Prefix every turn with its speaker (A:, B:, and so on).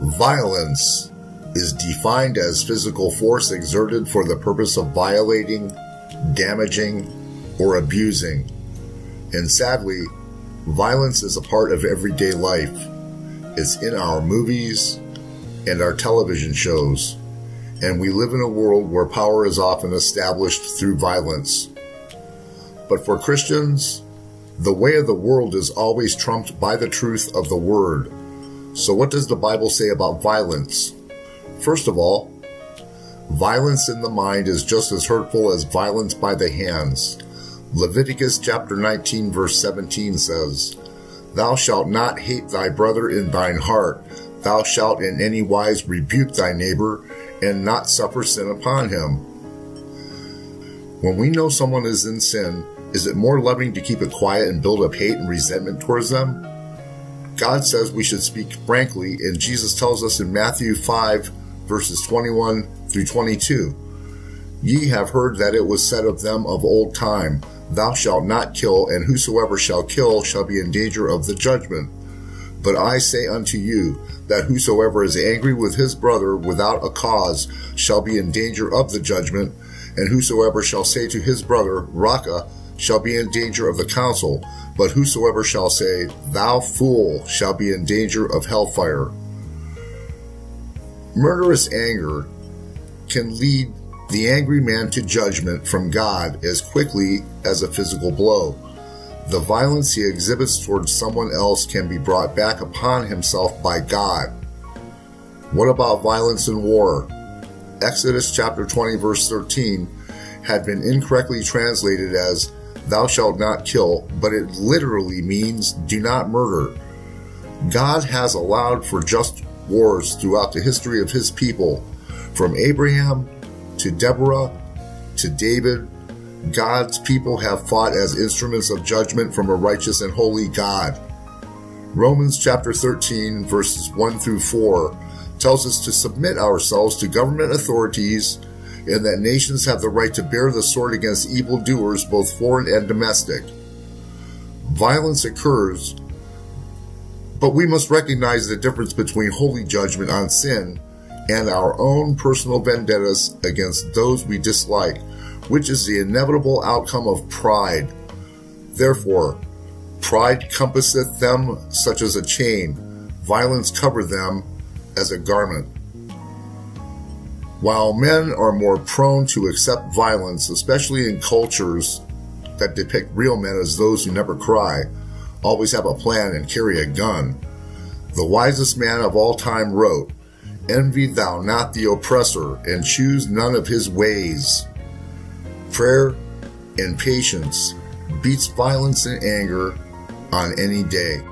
A: Violence is defined as physical force exerted for the purpose of violating, damaging, or abusing. And sadly, violence is a part of everyday life. It's in our movies and our television shows. And we live in a world where power is often established through violence. But for Christians, the way of the world is always trumped by the truth of the Word. So, what does the Bible say about violence? First of all, violence in the mind is just as hurtful as violence by the hands. Leviticus chapter 19, verse 17 says, Thou shalt not hate thy brother in thine heart. Thou shalt in any wise rebuke thy neighbor and not suffer sin upon him. When we know someone is in sin, is it more loving to keep it quiet and build up hate and resentment towards them? God says we should speak frankly, and Jesus tells us in Matthew 5, verses 21 through 22 Ye have heard that it was said of them of old time, Thou shalt not kill, and whosoever shall kill shall be in danger of the judgment. But I say unto you, that whosoever is angry with his brother without a cause shall be in danger of the judgment, and whosoever shall say to his brother, Raca, shall be in danger of the council, but whosoever shall say, Thou fool, shall be in danger of hellfire. Murderous anger can lead the angry man to judgment from God as quickly as a physical blow. The violence he exhibits towards someone else can be brought back upon himself by God. What about violence in war? Exodus chapter 20 verse 13 had been incorrectly translated as thou shalt not kill, but it literally means do not murder. God has allowed for just wars throughout the history of his people, from Abraham to Deborah to David. God's people have fought as instruments of judgment from a righteous and holy God. Romans chapter 13, verses 1 through 4 tells us to submit ourselves to government authorities and that nations have the right to bear the sword against evildoers, both foreign and domestic. Violence occurs, but we must recognize the difference between holy judgment on sin and our own personal vendettas against those we dislike, which is the inevitable outcome of pride. Therefore, pride compasseth them such as a chain, violence cover them as a garment. While men are more prone to accept violence, especially in cultures that depict real men as those who never cry, always have a plan, and carry a gun, the wisest man of all time wrote, Envy thou not the oppressor, and choose none of his ways. Prayer and patience beats violence and anger on any day.